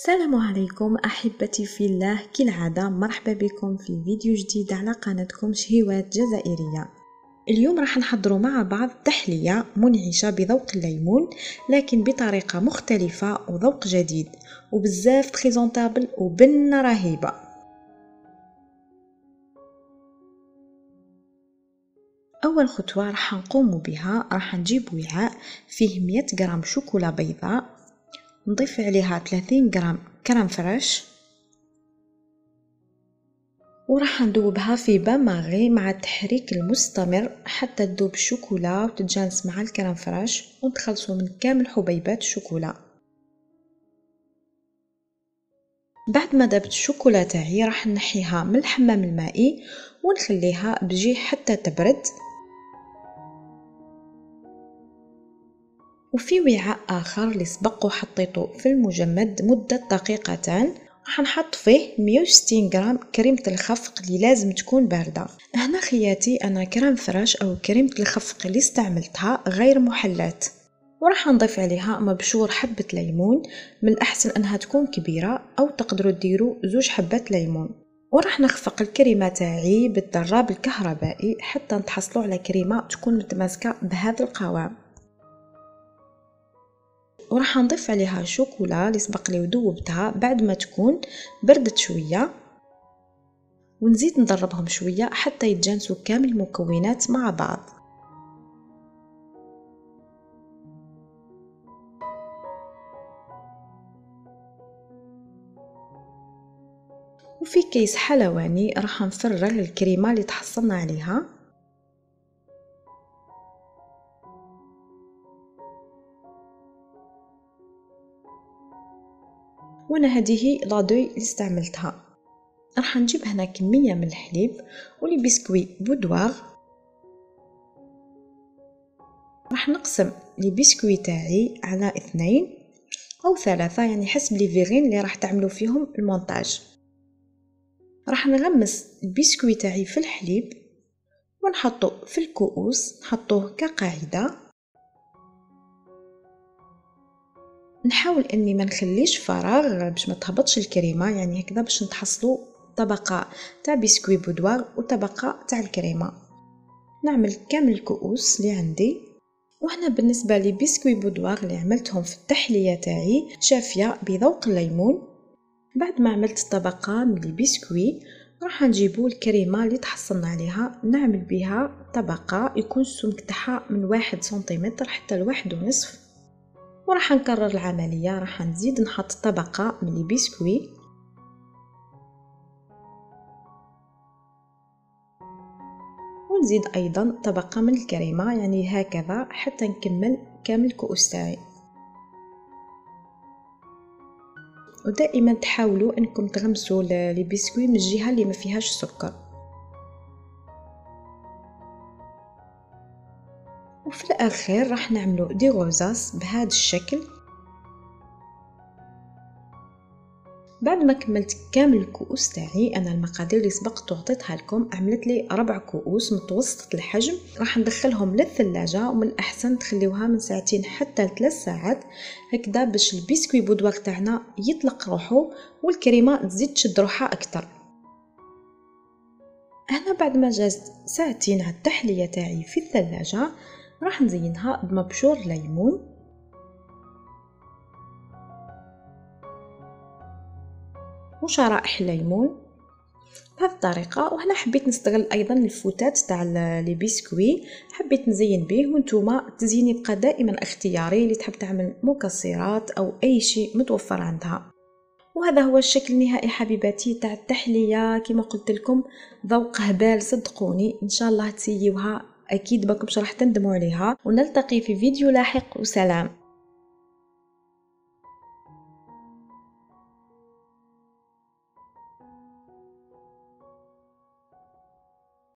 السلام عليكم أحبتي في الله كالعادة مرحبا بكم في فيديو جديد على قناتكم شهيوات جزائرية. اليوم راح نحضروا مع بعض تحلية منعشة بذوق الليمون لكن بطريقة مختلفة وذوق جديد وبزاف بريزونطابل وبنه رهيبة. أول خطوة راح نقوم بها راح نجيب وعاء فيه 100 غرام شوكولا بيضاء نضيف عليها 30 غرام كرم فريش وراح ندوبها في باماغي مع التحريك المستمر حتى تذوب الشوكولا وتتجانس مع الكرم فريش ونتخلصوا من كامل حبيبات الشوكولا. بعد ما ذابت الشوكولا تاعي راح نحيها من الحمام المائي ونخليها بجي حتى تبرد. وفي وعاء آخر اللي سبق وحطيته في المجمد مدة دقيقتان. راح نحط فيه 160 غرام كريمة الخفق اللي لازم تكون باردة. هنا خياتي أنا كريم فريش أو كريمة الخفق اللي استعملتها غير محلات. وراح نضيف عليها مبشور حبة ليمون من الأحسن أنها تكون كبيرة أو تقدروا ديروا زوج حبات ليمون. وراح نخفق الكريمة تاعي بالدراب الكهربائي حتى نتحصلوا على كريمة تكون متماسكة بهذا القوام. وراح نضيف عليها شوكولا اللي سبق لي وذوبتها بعد ما تكون بردت شوية. ونزيد نضربهم شوية حتى يتجانسوا كامل المكونات مع بعض. وفي كيس حلواني راح نفرغ الكريمة اللي تحصلنا عليها. وأنا هذه la douille اللي استعملتها. راح نجيب هنا كمية من الحليب و les biscuits boudoirs راح نقسم les biscuits تاعي على اثنين أو ثلاثة يعني حسب les verrines اللي راح تعملوا فيهم المونتاج. راح نغمس البسكوي تاعي في الحليب ونحطه في الكؤوس نحطوه كقاعدة. نحاول إني ما نخليش فراغ باش ما تهبطش الكريمة يعني هكذا باش نتحصلوا طبقة تاع biscuit boudoir وطبقة تاع الكريمة. نعمل كامل الكؤوس اللي عندي. وهنا بالنسبة les biscuits boudoir اللي عملتهم في التحلية تاعي شافية بذوق الليمون. بعد ما عملت طبقة من البسكوي راح نجيبو الكريمة اللي تحصلنا عليها نعمل بها طبقة يكون السمك تاعها من واحد سنتيمتر حتى لواحد ونصف. وراح نكرر العملية. راح نزيد نحط طبقة من البسكوي ونزيد أيضا طبقة من الكريمة يعني هكذا حتى نكمل كامل الكؤوس تاعي. ودائما تحاولوا إنكم تغمسوا les biscuits من الجهة اللي ما فيهاش سكر. وفي الأخير راح نعملو دي غوزاس بهذا الشكل. بعد ما كملت كامل الكؤوس تاعي أنا المقادير اللي سبقت وعطيتها لكم عملت لي ربع كؤوس متوسطه الحجم. راح ندخلهم للثلاجة ومن الاحسن تخليوها من ساعتين حتى لثلاث ساعات. هكذا باش البسكوي بودواغ تاعنا يطلق روحو والكريمة تزيد تشد روحها أكثر. هنا بعد ما جازت ساعتين على التحلية تاعي في الثلاجة راح نزينها بمبشور ليمون. وشرائح الليمون. بهذه الطريقة وهنا حبيت نستغل أيضا الفتات تاع les biscuits. حبيت نزين به وانتوما التزيين يبقى دائما اختياري اللي تحب تعمل مكسرات أو أي شيء متوفر عندها. وهذا هو الشكل النهائي حبيباتي تاع التحلية. كما قلت لكم ذوق هبال صدقوني. إن شاء الله تسيوها أكيد بكم راح تندموا عليها ونلتقي في فيديو لاحق وسلام